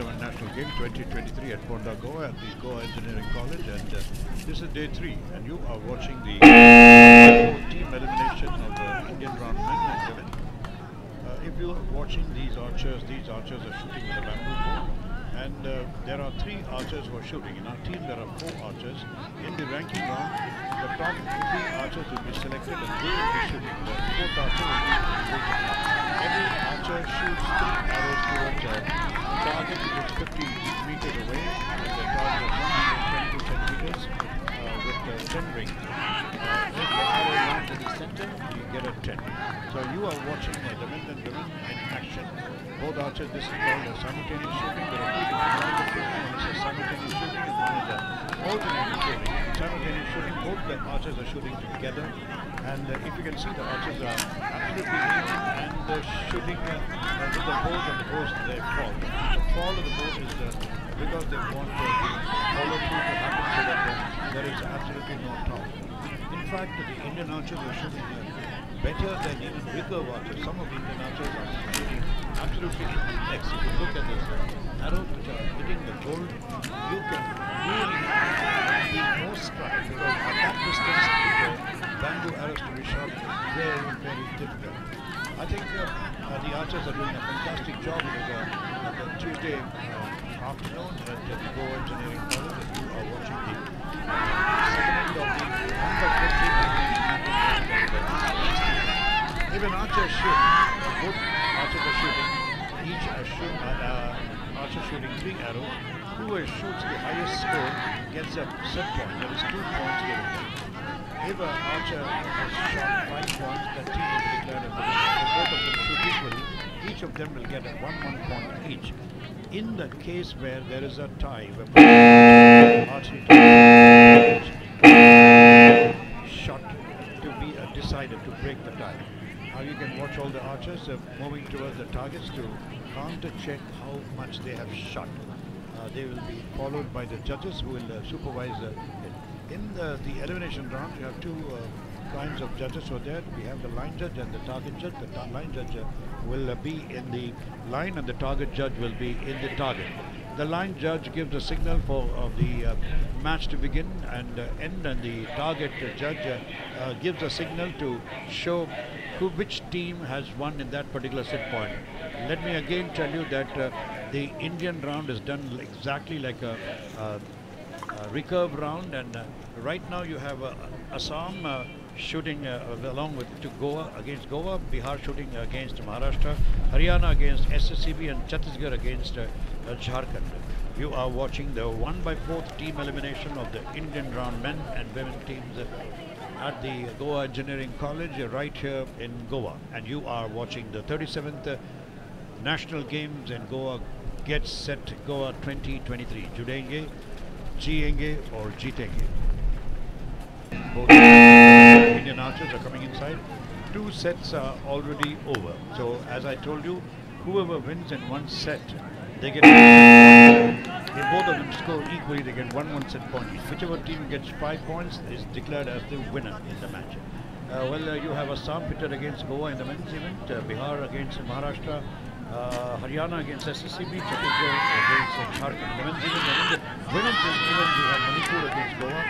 37 National Game 2023 at Ponda, Goa at the Goa Engineering College and uh, this is day three and you are watching the team elimination of the Indian round men and women. Uh, if you are watching these archers, these archers are shooting with a bamboo bow and uh, there are three archers who are shooting. In our team there are four archers. In the ranking round, the top three archers will be selected and they will be shooting. The fourth archer will be waiting. Every archer shoots three arrows 50 meters away at a target of 122 centimeters uh, with the 10 ring. Uh, if you arrow down to the center, you get a 10. So you are watching the men and women in action. Both archers, this is called a simultaneous shooting. There are two different This is simultaneous shooting and one is alternating shooting. Simultaneous shooting, both the archers are shooting together. And uh, if you can see, the archers are absolutely even and uh, shooting uh, with the bows and the bows, they've fall. Fall of the bow is uh, because they want uh, the follow through to happen so that uh, there is absolutely no top. In fact, the Indian archers are shooting uh, better than even recurve archers. Some of the Indian archers are shooting absolutely you look at this uh, arrows which are hitting the goal, you can really be more strike because at that distance, the bamboo arrows to be shot very, very difficult. I think uh, uh, the archers are doing a fantastic job. A, a Tuesday afternoon at the Goa Engineering College and you are watching the end of the under 15 If an archer shoots, both archers are shooting, each are shoot, uh, archer shooting three arrows. Whoever shoots the highest score gets a set point, that is two points given. If an archer has shot five points, the team will be declared the winner. Both of them shoot equally, each of them will get a one one point each. In the case where there is a tie, shot to be uh, decided to break the tie. Now you can watch all the archers uh, moving towards the targets to counter check how much they have shot. Uh, they will be followed by the judges who will uh, supervise. In the, the elimination round, you have two uh, kinds of judges are there. We have the line judge and the target judge. The line judge will be in the line and the target judge will be in the target. The line judge gives a signal for the uh, match to begin and uh, end, and the target judge uh, gives a signal to show who, which team has won in that particular set point. Let me again tell you that the Indian round is done exactly like a, a, a recurve round, and right now you have uh, Assam. Shooting uh, along with to Goa against Goa, Bihar shooting against Maharashtra, Haryana against SSCB and Chhattisgarh against uh, uh, Jharkhand. You are watching the 1 by 4th team elimination of the Indian round men and women teams at the Goa Engineering College right here in Goa. And you are watching the 37th uh, National Games in Goa Get Set Goa 2023. Judenge, Jienge or Jitenge. Indian archers are coming inside. Two sets are already over. So as I told you, whoever wins in one set, they get if both of them score equally, they get one one set point. Whichever team gets five points is declared as the winner in the match. Uh, well, uh, you have Assam pitted against Goa in the men's event, uh, Bihar against Maharashtra, uh, Haryana against SSCB, Chhattisgarh against Jharkhand. The men's event, the women's event, we have Manipur against Goa,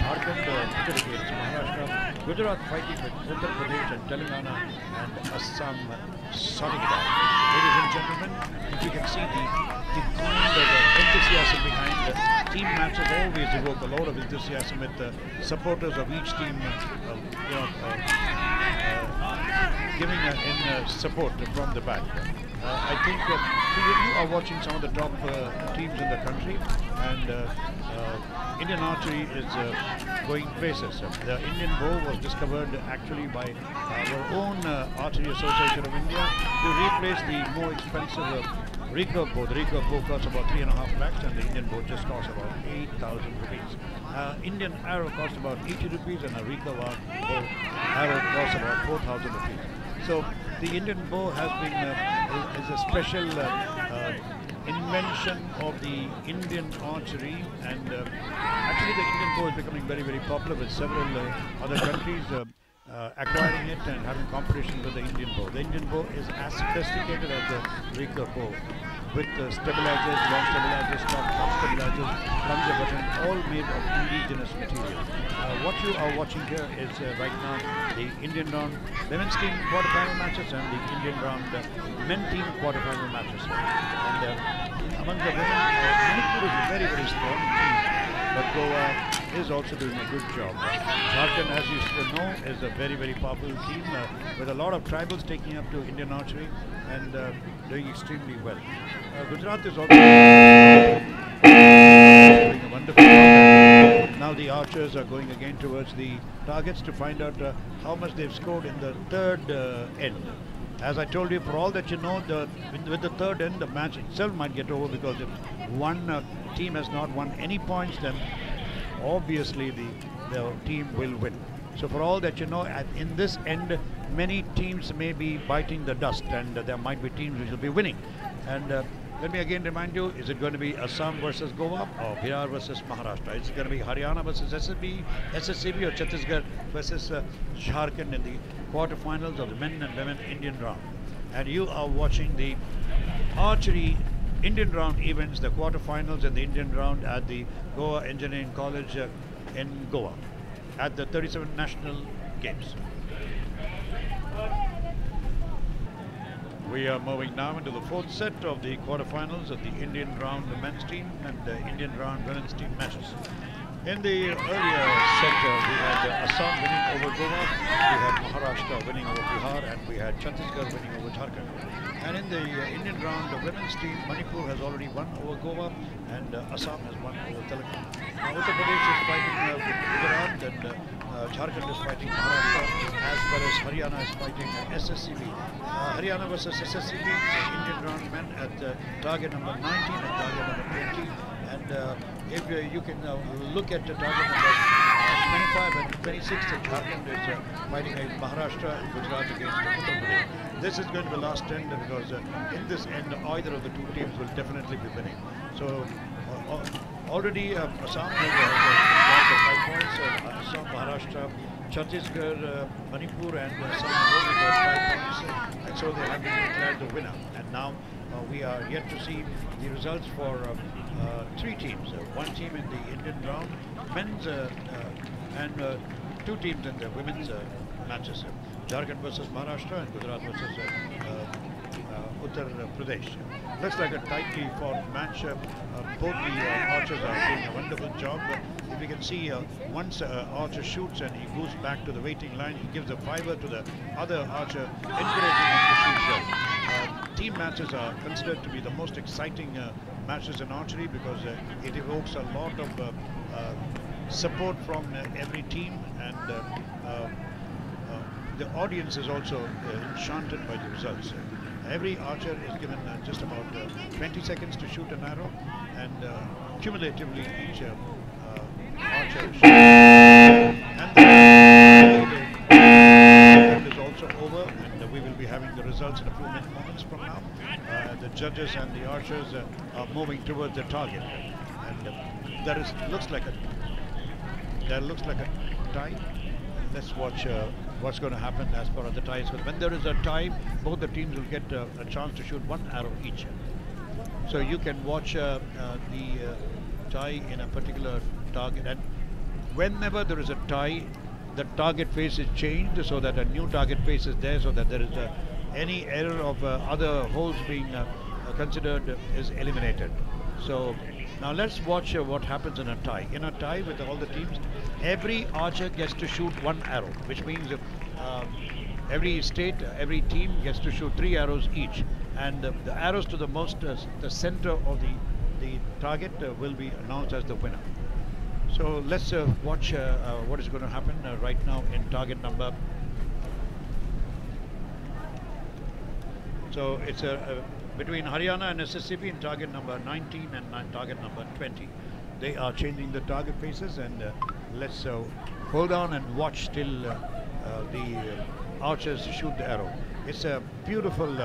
Jharkhand uh, pitted against Maharashtra, Gujarat fighting with Uttar Pradesh and Telangana, and Assam sorting it out. Ladies and gentlemen, if you can see the, the kind of enthusiasm behind the team matches always evoke a lot of enthusiasm with the supporters of each team, uh, you know, uh, uh, giving in uh, support from the back. Uh, I think uh, you, are watching some of the top teams in the country, and Indian archery is going places. Uh, The Indian bow was discovered actually by our own uh, Archery Association of India to replace the more expensive uh, recurve bow. The recurve bow costs about three and a half lakhs, and the Indian bow just costs about eight thousand rupees. Uh, Indian arrow costs about 80 rupees, and a recurve bow arrow costs about 4,000 rupees. So the Indian bow has been uh, is a special uh, uh, invention of the Indian archery, and uh, actually the Indian bow is becoming very very popular with several uh, other countries. Uh, uh, acquiring it and having competition with the Indian bow. The Indian bow is as sophisticated as the recurve bow. With uh, stabilizers, long stabilizers, top, stabilizers, plunger button, all made of indigenous material. Uh, what you are watching here is uh, right now the Indian round women's team quarterfinal matches and the Indian round uh, men team quarterfinal matches. And uh, among the women, uh, Manipur is a very, very strong team, but Goa is also doing a good job. Jharkhand, as you know, is a very, very powerful team uh, with a lot of tribals taking up to Indian archery and uh, doing extremely well. Uh, Gujarat is also doing a wonderful job. Now the archers are going again towards the targets to find out uh, how much they've scored in the third uh, end. As I told you, for all that you know, the, with, the third end, the match itself might get over because if one uh, team has not won any points, then obviously the, the team will win. So for all that you know, at, in this end, many teams may be biting the dust and uh, there might be teams which will be winning. And uh, let me again remind you, is it going to be Assam versus Goa or Bihar versus Maharashtra? Is it going to be Haryana versus SSB, SSCB or Chhattisgarh versus uh, Jharkhand in the quarterfinals of the men and women Indian round? And you are watching the archery Indian round events, the quarterfinals and the Indian round at the Goa Engineering College uh, in Goa at the 37 National Games. We are moving now into the fourth set of the quarterfinals of the Indian round men's team and the Indian round women's team matches. In the earlier set, uh, we had uh, Assam winning over Goa, we had Maharashtra winning over Bihar, and we had Chhattisgarh winning over Jharkhand. And in the uh, Indian round, the women's team, Manipur has already won over Goa, and uh, Assam has won over Telangana. Now, Uttar Pradesh is fighting uh, Gujarat, and uh, Jharkhand is fighting Maharashtra, as well as Haryana is fighting SSCB. Uh, Haryana versus SSCB, Indian round men at uh, target number 19 and target number 20. And uh, if you can uh, look at the target number uh, 25 and 26, the Jharkhand is uh, fighting against Maharashtra and Gujarat against Uttar Pradesh. This is going to be the last end because uh, in this end, either of the two teams will definitely be winning. So already Assam has the five points. Uh, Assam, Maharashtra, Chhattisgarh, uh, Manipur, and uh, Assam only got five points, uh, and so they have been declared the winner. And now we are yet to see the results for three teams. One team in the Indian round, men's, and two teams in the women's matches. Jharkhand versus Maharashtra and Gujarat versus uh, uh, Uttar Pradesh. Looks like a tightly fought match. Uh, both the archers are doing a wonderful job. If can see, uh, once uh, archer shoots and he goes back to the waiting line, he gives a fiver to the other archer, encouraging him to shoot well. Uh, team matches are considered to be the most exciting uh, matches in archery because uh, it evokes a lot of uh, support from every team and the audience is also enchanted by the results. Every archer is given just about uh, 20 seconds to shoot an arrow, and cumulatively each uh, uh, shoots. And the is also over, and uh, we will be having the results in a few moments from now. Uh, the judges and the archers uh, are moving towards the target, and uh, looks like a that looks like a tie. Let's watch uh, what's going to happen as far as the tie concerned. When there is a tie, both the teams will get uh, a chance to shoot one arrow each. So you can watch uh, uh, the uh, tie in a particular target, and whenever there is a tie, the target face is changed so that a new target face is there, so that there is uh, any error of uh, other holes being uh, considered is eliminated. So now let's watch uh, what happens in a tie. In a tie with all the teams, every archer gets to shoot one arrow, which means uh, every state, every team gets to shoot three arrows each, and uh, the arrows to the most, uh, the center of the the target will be announced as the winner. So let's uh, watch uh, uh, what is going to happen uh, right now in target number. So it's uh, uh, between Haryana and SSCB in target number 19 and target number 20. They are changing the target faces and let's hold on and watch till the archers shoot the arrow. It's a beautiful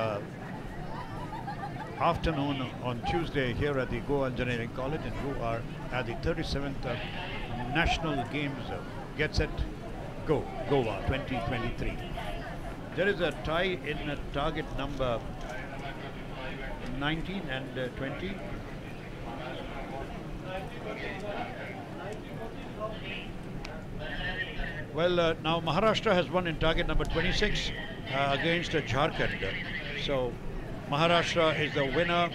afternoon on Tuesday here at the Goa Engineering College and who are at the 37th uh, National Games uh, Get Go, Goa 2023. There is a tie in uh, target number 19 and uh, 20. Well, uh, now Maharashtra has won in target number 26 uh, against Jharkhand. So Maharashtra is the winner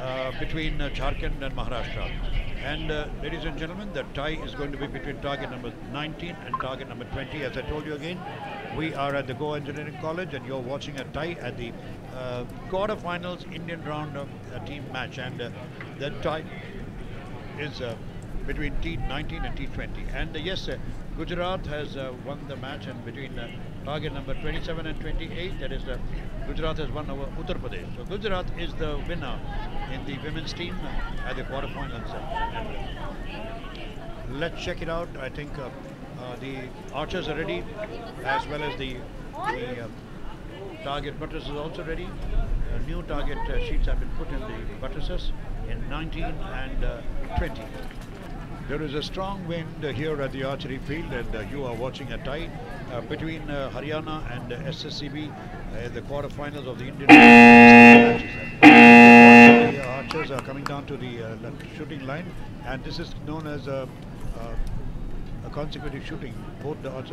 uh, between uh, Jharkhand and Maharashtra. And uh, ladies and gentlemen, the tie is going to be between target number 19 and target number 20. As I told you again, we are at the Goa Engineering College and you're watching a tie at the uh, quarterfinals Indian round of uh, team match. And uh, the tie is uh, between T19 and T20. And uh, yes, uh, Gujarat has uh, won the match and between uh, target number 27 and 28, that is uh, Gujarat has won over Uttar Pradesh. So Gujarat is the winner in the women's team at the quarterfinals. and, uh, let's check it out. I think the archers are ready as well as the, the target buttress is also ready. New target sheets have been put in the buttresses in 19 and uh, 20. There is a strong wind here at the archery field and uh, you are watching a tie uh, between uh, Haryana and SSCB in the quarterfinals of the Indian matches. The archers are coming down to the shooting line and this is known as a, a, consecutive shooting. Both the archers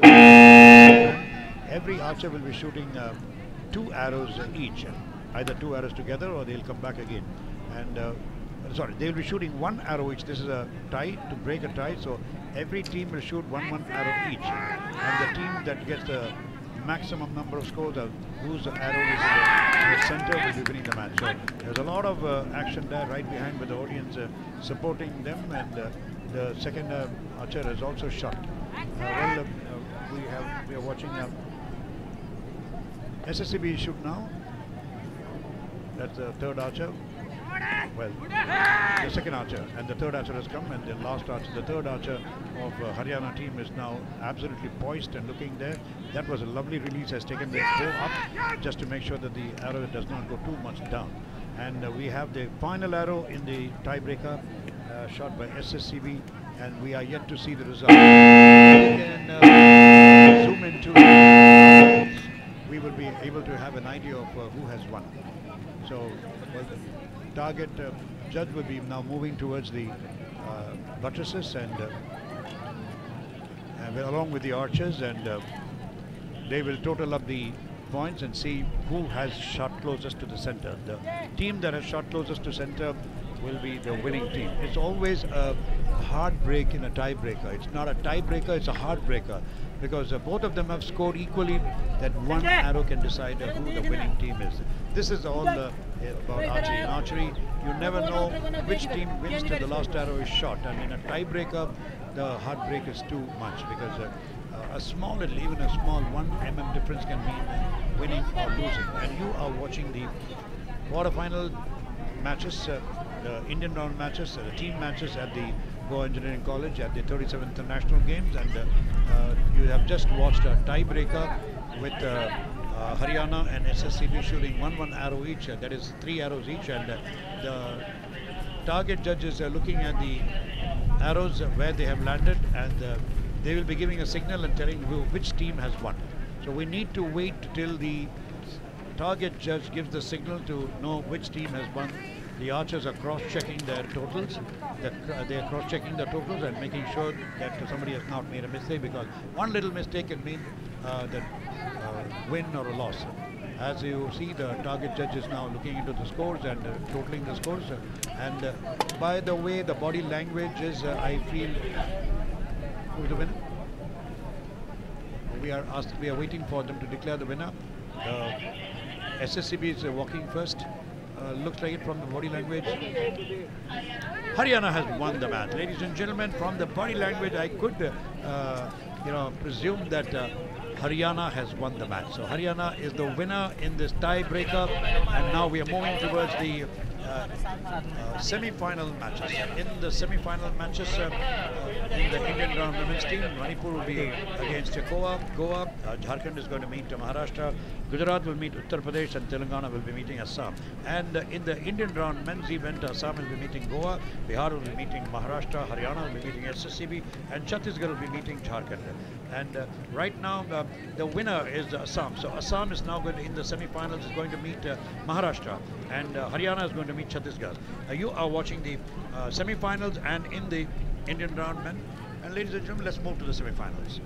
every archer will be shooting two arrows each, either two arrows together or they'll come back again. And sorry, they'll be shooting one arrow each. This is a tie to break a tie, so every team will shoot one one arrow each, and the team that gets the maximum number of scores, uh, whose arrow is in the, center, will be winning the match. So there's a lot of uh, action there, right behind, with the audience uh, supporting them, and uh, the second uh, archer has also shot. Uh, well, uh, we have we are watching. Uh, SSCB shoot now. That's the third archer. Well, the second archer and the third archer has come and the last archer, the third archer of uh, Haryana team is now absolutely poised and looking there. That was a lovely release, has taken the bow up just to make sure that the arrow does not go too much down. And uh, we have the final arrow in the tiebreaker uh, shot by SSCB and we are yet to see the result. We can uh, zoom into we will be able to have an idea of uh, who has won. So, well, target uh, judge will be now moving towards the uh, buttresses and, uh, and along with the archers, and uh, they will total up the points and see who has shot closest to the center. The team that has shot closest to center will be the winning team. It's always a hard break in a tiebreaker. It's not a tiebreaker, it's a heartbreaker because uh, both of them have scored equally that one arrow can decide uh, who the winning team is. This is all uh, about archery. In archery, you never know which team wins till the last arrow is shot. And in a tiebreaker, the heartbreak is too much because uh, uh, a small little, even a small 1 mm difference can mean uh, winning or losing. And you are watching the quarterfinal matches, uh, the Indian round matches, uh, the team matches at the Goa Engineering College at the 37th International Games, and uh, uh, you have just watched a tiebreaker with uh, Haryana and SSCB shooting one one arrow each. Uh, that is three arrows each, and uh, the target judges are looking at the arrows where they have landed, and uh, they will be giving a signal and telling who, which team has won. So we need to wait till the target judge gives the signal to know which team has won. The archers are cross-checking their totals. They are cross-checking the totals and making sure that somebody has not made a mistake because one little mistake can mean uh, that win or a loss. As you see, the target judge is now looking into the scores and uh, totaling the scores. and uh, by the way, the body language is, uh, I feel, who's the winner? We are asked, we are waiting for them to declare the winner. The SSCB is uh, walking first. Uh, looks like it from the body language. Haryana has won the match. Ladies and gentlemen, from the body language, I could, uh, uh, you know, presume that uh, Haryana has won the match. So Haryana is the winner in this tiebreaker, and now we are moving towards the uh, semi-final matches. In the semi-final matches, uh, in the Indian round women's team, Manipur will be against Goa. Goa, uh, Jharkhand is going to meet Maharashtra. Gujarat will meet Uttar Pradesh, and Telangana will be meeting Assam. And in the Indian round men's event, Assam will be meeting Goa, Bihar will be meeting Maharashtra, Haryana will be meeting SSCB, and Chhattisgarh will be meeting Jharkhand. And uh, right now, uh, the winner is Assam. So Assam is now going to, in the semi-finals, is going to meet uh, Maharashtra and uh, Haryana is going to meet Chhattisgarh. Uh, you are watching the uh, semi-finals and in the Indian round, men. And ladies and gentlemen, let's move to the semi-finals.